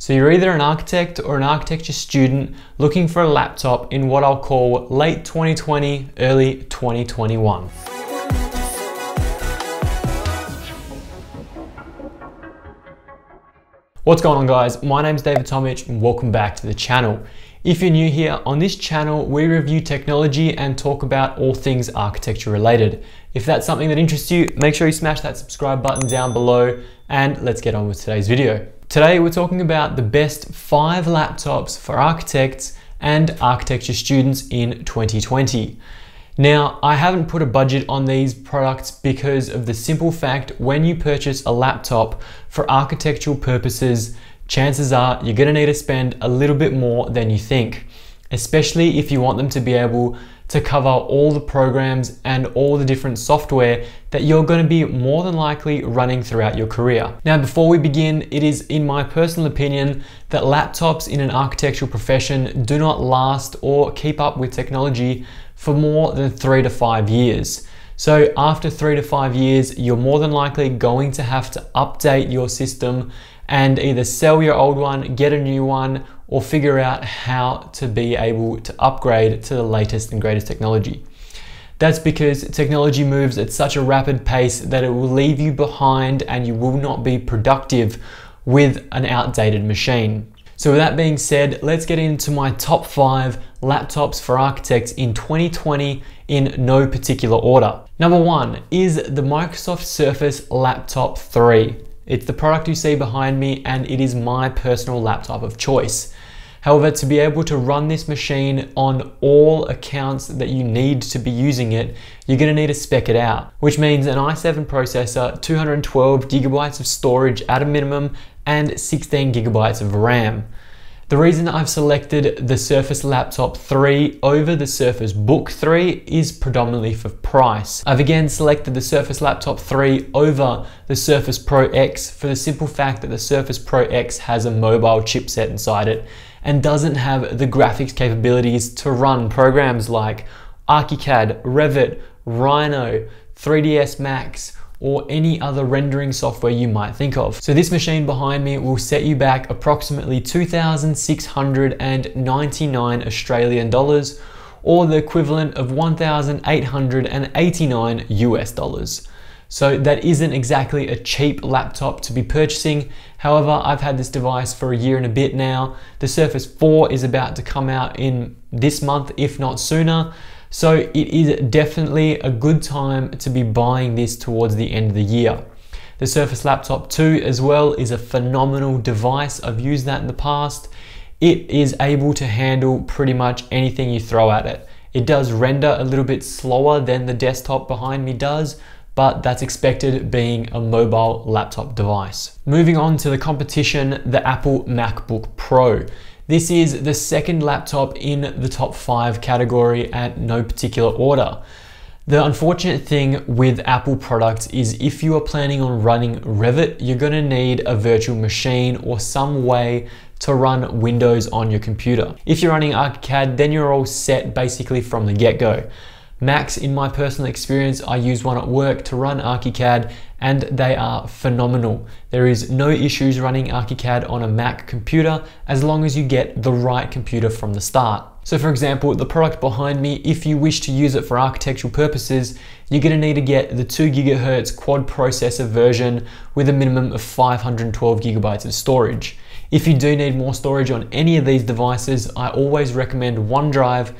So you're either an architect or an architecture student looking for a laptop in what I'll call late 2020, early 2021. What's going on guys? My name is David Tomic and welcome back to the channel. If you're new here, on this channel we review technology and talk about all things architecture related. If that's something that interests you, make sure you smash that subscribe button down below and let's get on with today's video. Today we're talking about the best five laptops for architects and architecture students in 2020. Now, I haven't put a budget on these products because of the simple fact when you purchase a laptop for architectural purposes, chances are you're gonna need to spend a little bit more than you think, especially if you want them to be able to cover all the programs and all the different software that you're going to be more than likely running throughout your career. Now, before we begin, it is in my personal opinion that laptops in an architectural profession do not last or keep up with technology for more than three to five years. So after three to five years, you're more than likely going to have to update your system and either sell your old one, get a new one, or figure out how to be able to upgrade to the latest and greatest technology. That's because technology moves at such a rapid pace that it will leave you behind and you will not be productive with an outdated machine. So with that being said, let's get into my top five laptops for architects in 2020 in no particular order. Number one is the Microsoft Surface Laptop 3. It's the product you see behind me and it is my personal laptop of choice. However, to be able to run this machine on all accounts that you need to be using it, you're gonna need to spec it out, which means an i7 processor, 212 gigabytes of storage at a minimum, and 16 gigabytes of RAM. The reason I've selected the Surface Laptop 3 over the Surface Book 3 is predominantly for price. I've again selected the Surface Laptop 3 over the Surface Pro X for the simple fact that the Surface Pro X has a mobile chipset inside it and doesn't have the graphics capabilities to run programs like ArchiCAD, Revit, Rhino, 3ds Max, or any other rendering software you might think of. So this machine behind me will set you back approximately 2,699 Australian dollars or the equivalent of 1,889 US dollars. So that isn't exactly a cheap laptop to be purchasing. However, I've had this device for a year and a bit now. The Surface 4 is about to come out in this month, if not sooner. So it is definitely a good time to be buying this towards the end of the year. The Surface Laptop 2 as well is a phenomenal device. I've used that in the past. It is able to handle pretty much anything you throw at it. It does render a little bit slower than the desktop behind me does, but that's expected being a mobile laptop device. Moving on to the competition, the Apple MacBook Pro. This is the second laptop in the top five category at no particular order. The unfortunate thing with Apple products is if you are planning on running Revit, you're gonna need a virtual machine or some way to run Windows on your computer. If you're running ArchiCAD, then you're all set basically from the get-go. Macs, in my personal experience, I use one at work to run ArchiCAD and they are phenomenal. There is no issues running ArchiCAD on a Mac computer as long as you get the right computer from the start. So for example, the product behind me, if you wish to use it for architectural purposes, you're gonna need to get the 2 gigahertz quad processor version with a minimum of 512 gigabytes of storage. If you do need more storage on any of these devices, I always recommend OneDrive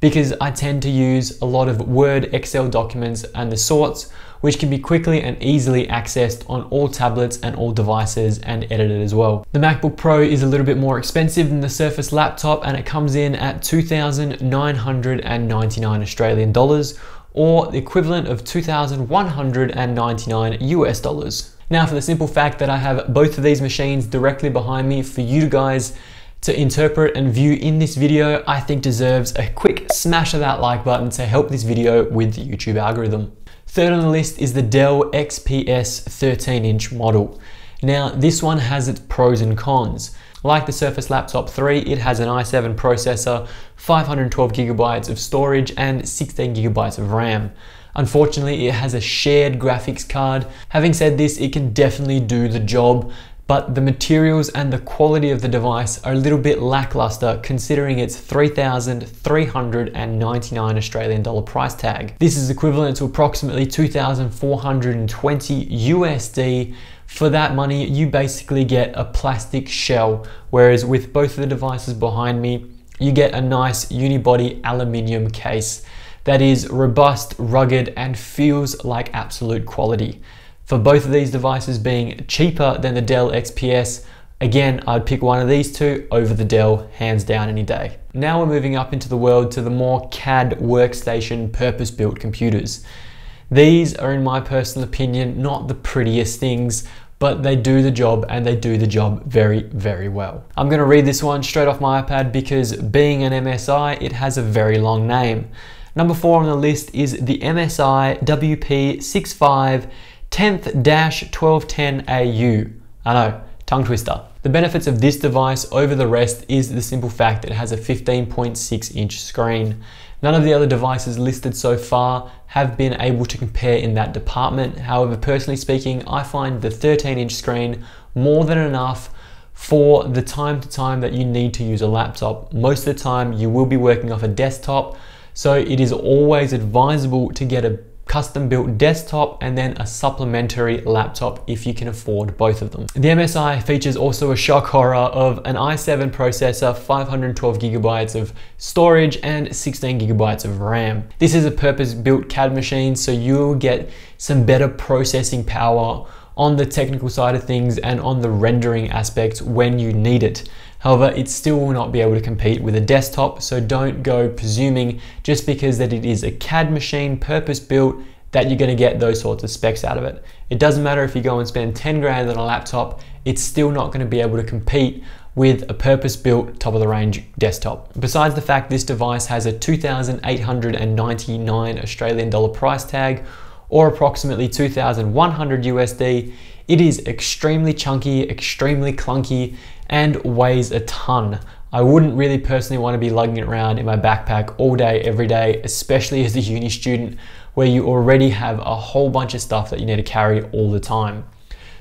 because I tend to use a lot of Word, Excel documents and the sorts, which can be quickly and easily accessed on all tablets and all devices and edited as well. The MacBook Pro is a little bit more expensive than the Surface laptop and it comes in at 2,999 Australian dollars or the equivalent of 2,199 US dollars. Now for the simple fact that I have both of these machines directly behind me for you guys to interpret and view in this video, I think deserves a quick smash of that like button to help this video with the YouTube algorithm. Third on the list is the Dell XPS 13 inch model. Now this one has its pros and cons. Like the Surface Laptop 3, it has an i7 processor, 512 gigabytes of storage and 16 gigabytes of RAM. Unfortunately, it has a shared graphics card. Having said this, it can definitely do the job but the materials and the quality of the device are a little bit lackluster considering its 3,399 Australian dollar price tag. This is equivalent to approximately 2,420 USD. For that money, you basically get a plastic shell, whereas with both of the devices behind me, you get a nice unibody aluminium case that is robust, rugged, and feels like absolute quality. For both of these devices being cheaper than the Dell XPS, again, I'd pick one of these two over the Dell hands down any day. Now we're moving up into the world to the more CAD workstation purpose-built computers. These are, in my personal opinion, not the prettiest things, but they do the job and they do the job very, very well. I'm gonna read this one straight off my iPad because being an MSI, it has a very long name. Number four on the list is the MSI WP65 10th-1210AU. I know, tongue twister. The benefits of this device over the rest is the simple fact that it has a 15.6 inch screen. None of the other devices listed so far have been able to compare in that department. However, personally speaking, I find the 13 inch screen more than enough for the time to time that you need to use a laptop. Most of the time you will be working off a desktop, so it is always advisable to get a custom built desktop and then a supplementary laptop if you can afford both of them. The MSI features also a shock horror of an i7 processor, 512 gigabytes of storage and 16 gigabytes of RAM. This is a purpose built CAD machine so you'll get some better processing power on the technical side of things and on the rendering aspects when you need it. However, it still will not be able to compete with a desktop, so don't go presuming just because that it is a CAD machine purpose built that you're gonna get those sorts of specs out of it. It doesn't matter if you go and spend 10 grand on a laptop, it's still not gonna be able to compete with a purpose-built top-of-the-range desktop. Besides the fact this device has a 2,899 Australian dollar price tag, or approximately 2,100 USD, it is extremely chunky, extremely clunky, and weighs a ton. I wouldn't really personally want to be lugging it around in my backpack all day, every day, especially as a uni student where you already have a whole bunch of stuff that you need to carry all the time.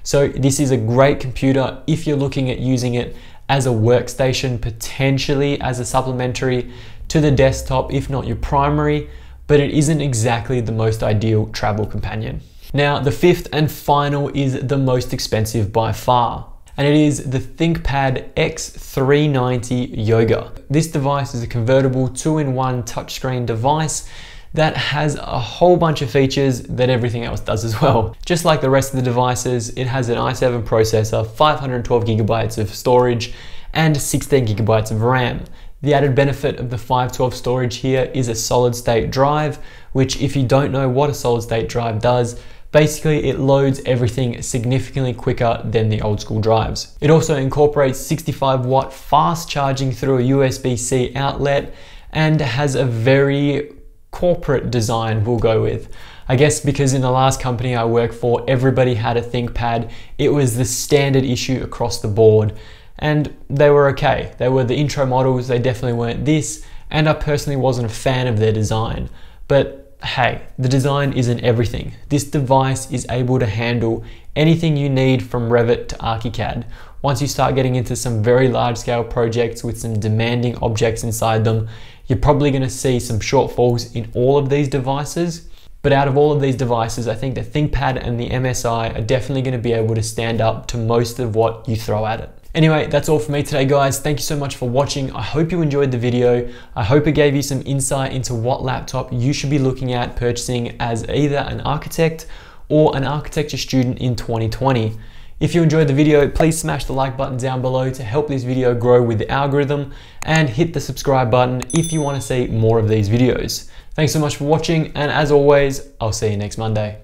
So this is a great computer if you're looking at using it as a workstation, potentially as a supplementary to the desktop, if not your primary, but it isn't exactly the most ideal travel companion. Now, the fifth and final is the most expensive by far and it is the ThinkPad X390 Yoga. This device is a convertible two-in-one touchscreen device that has a whole bunch of features that everything else does as well. Just like the rest of the devices, it has an i7 processor, 512 gigabytes of storage, and 16 gigabytes of RAM. The added benefit of the 512 storage here is a solid state drive, which if you don't know what a solid state drive does, Basically, it loads everything significantly quicker than the old school drives. It also incorporates 65 watt fast charging through a USB-C outlet and has a very corporate design we'll go with. I guess because in the last company I worked for, everybody had a ThinkPad. It was the standard issue across the board and they were okay. They were the intro models, they definitely weren't this, and I personally wasn't a fan of their design. But hey, the design isn't everything. This device is able to handle anything you need from Revit to ArchiCAD. Once you start getting into some very large scale projects with some demanding objects inside them, you're probably gonna see some shortfalls in all of these devices. But out of all of these devices, I think the ThinkPad and the MSI are definitely gonna be able to stand up to most of what you throw at it. Anyway, that's all for me today, guys. Thank you so much for watching. I hope you enjoyed the video. I hope it gave you some insight into what laptop you should be looking at purchasing as either an architect or an architecture student in 2020. If you enjoyed the video, please smash the like button down below to help this video grow with the algorithm and hit the subscribe button if you want to see more of these videos. Thanks so much for watching and as always, I'll see you next Monday.